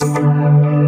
Thank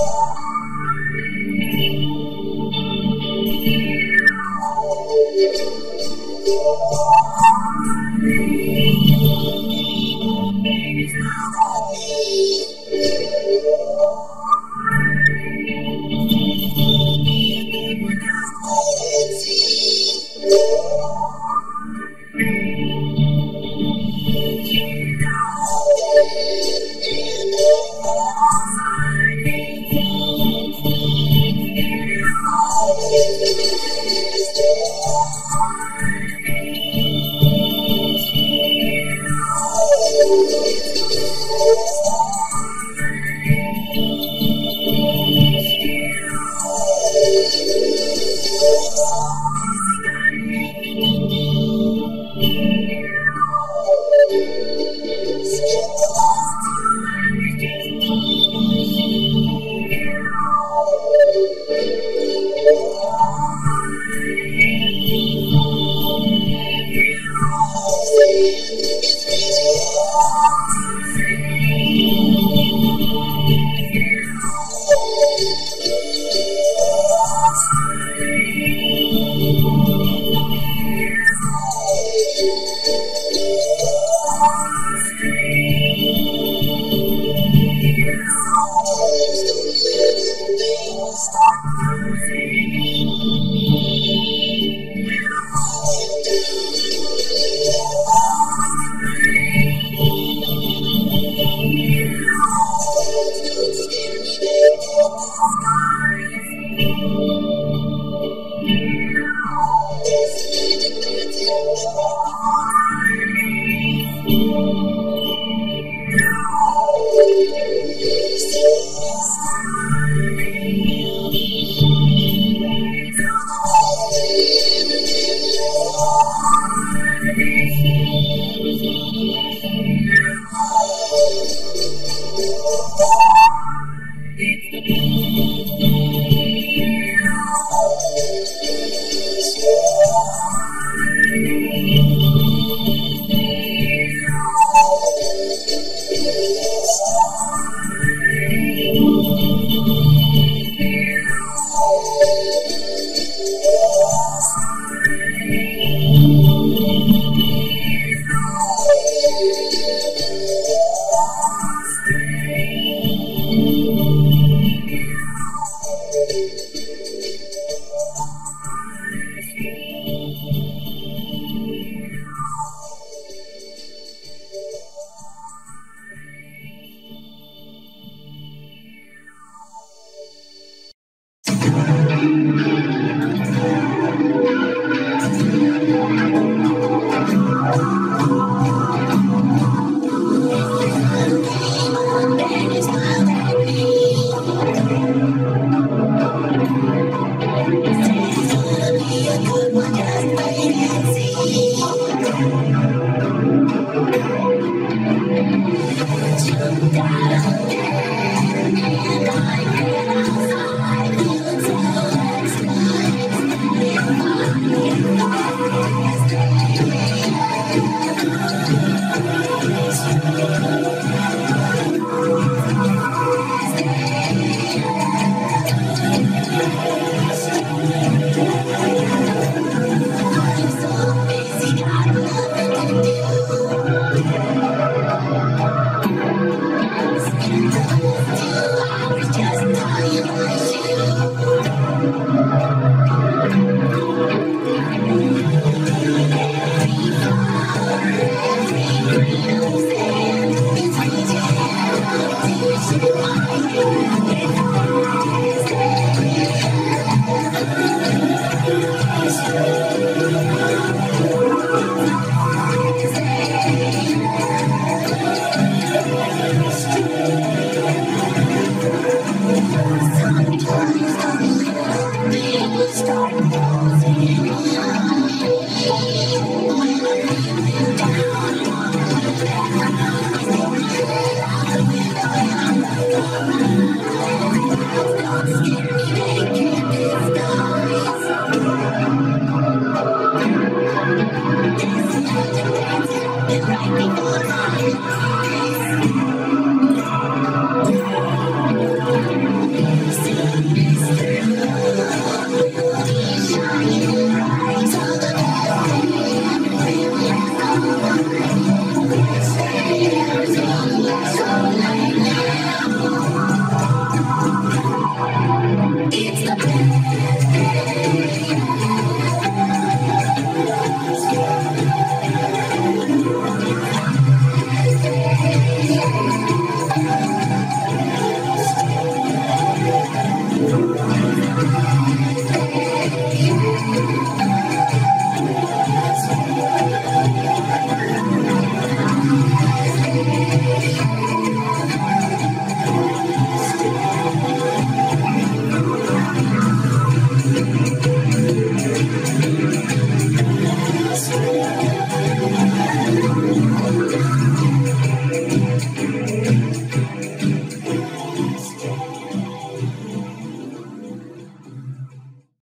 Say It's the best.